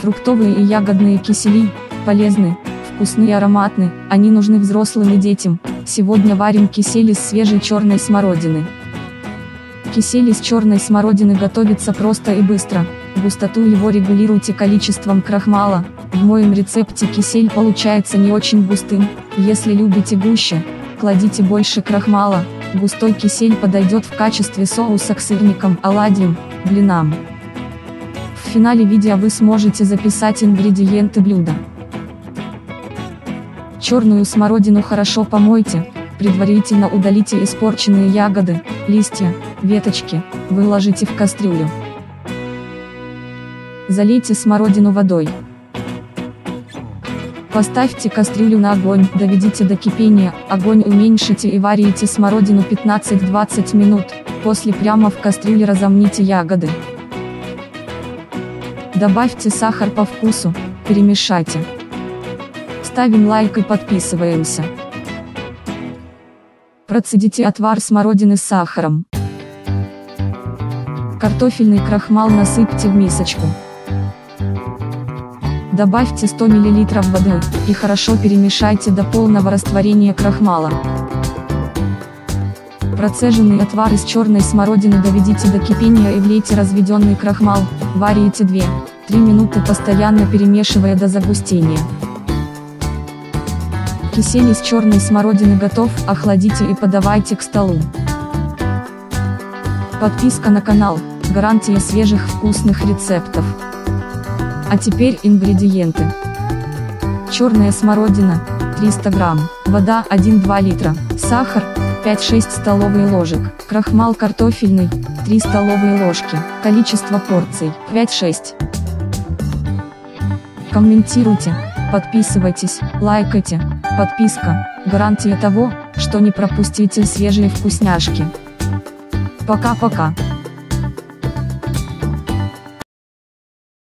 Фруктовые и ягодные кисели, полезны, вкусны и ароматны, они нужны взрослым и детям. Сегодня варим кисель из свежей черной смородины. Кисель из черной смородины готовится просто и быстро. Густоту его регулируйте количеством крахмала. В моем рецепте кисель получается не очень густым. Если любите гуще, кладите больше крахмала. Густой кисель подойдет в качестве соуса к сырникам, оладьям, блинам. Финале видео вы сможете записать ингредиенты блюда. Черную смородину хорошо помойте, предварительно удалите испорченные ягоды, листья, веточки, выложите в кастрюлю. Залейте смородину водой. Поставьте кастрюлю на огонь, доведите до кипения, огонь уменьшите и варите смородину 15-20 минут, после прямо в кастрюле разомните ягоды. Добавьте сахар по вкусу, перемешайте. Ставим лайк и подписываемся. Процедите отвар смородины с сахаром. Картофельный крахмал насыпьте в мисочку. Добавьте 100 мл воды, и хорошо перемешайте до полного растворения крахмала. Процеженный отвар из черной смородины доведите до кипения и влейте разведенный крахмал, варите 2-3 минуты постоянно перемешивая до загустения. Кисель из черной смородины готов, охладите и подавайте к столу. Подписка на канал, гарантия свежих вкусных рецептов. А теперь ингредиенты. Черная смородина, 300 грамм, вода 1-2 литра, сахар, 5-6 столовые ложек, крахмал картофельный, 3 столовые ложки, количество порций, 5-6. Комментируйте, подписывайтесь, лайкайте, подписка, гарантия того, что не пропустите свежие вкусняшки. Пока-пока.